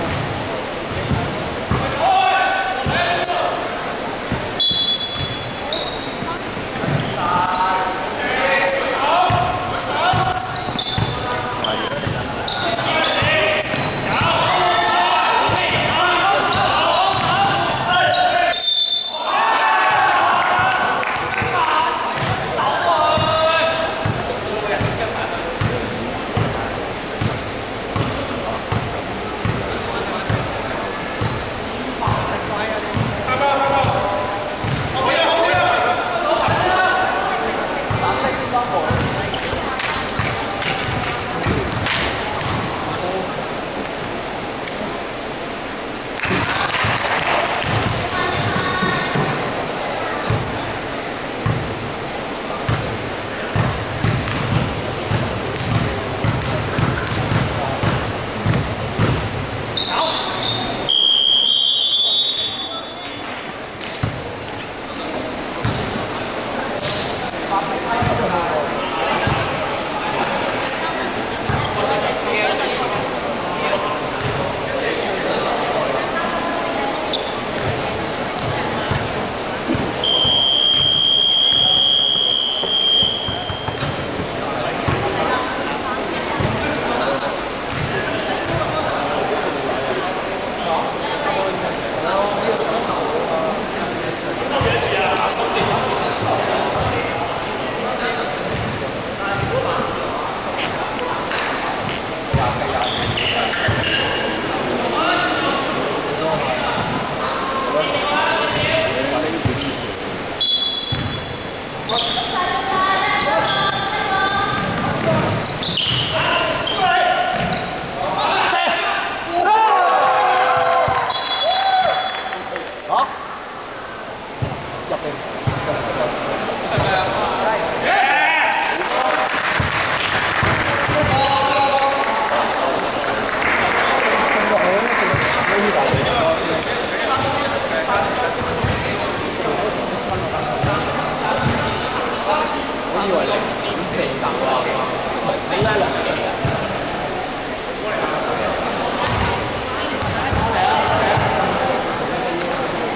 Bible.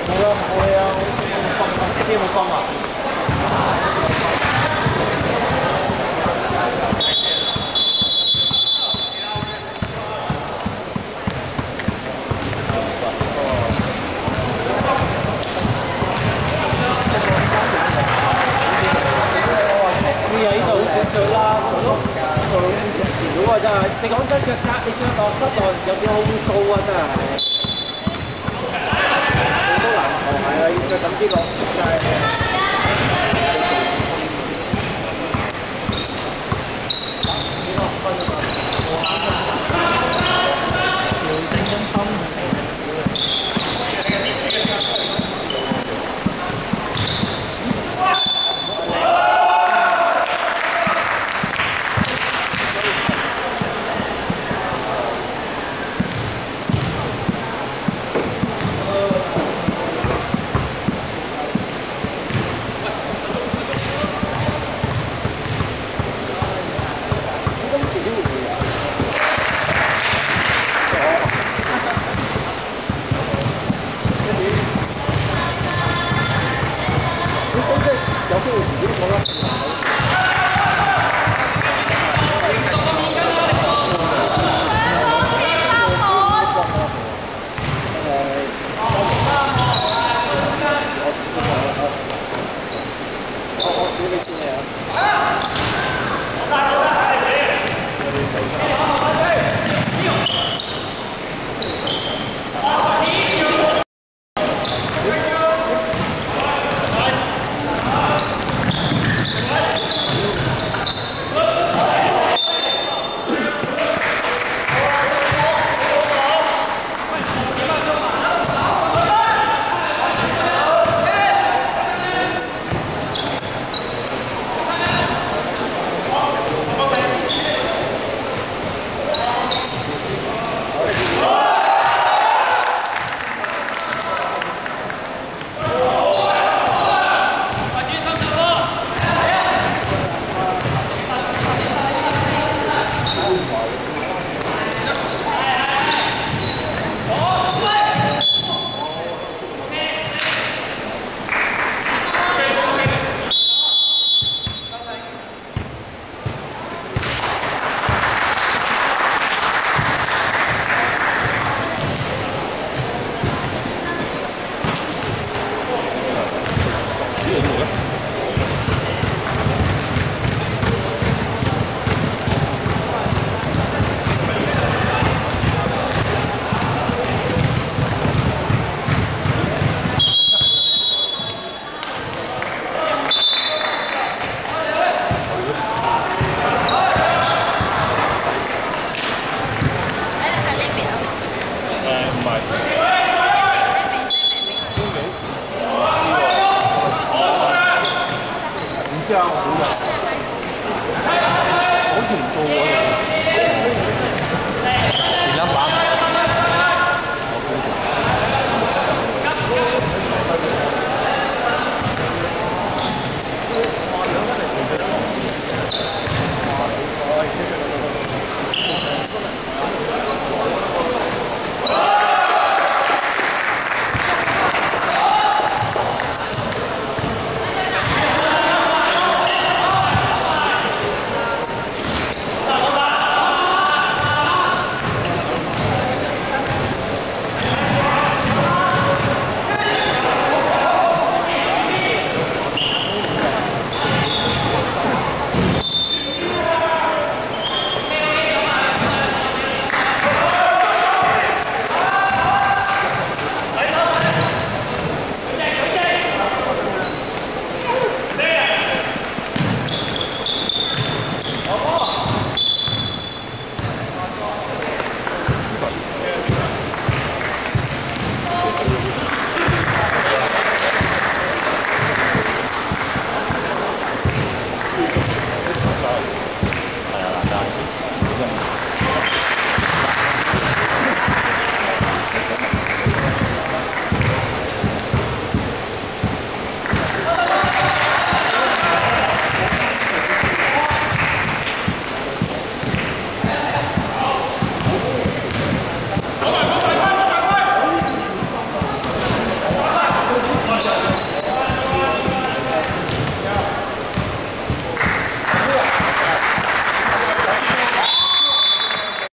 来了好了呀我放吧给你放啊 아,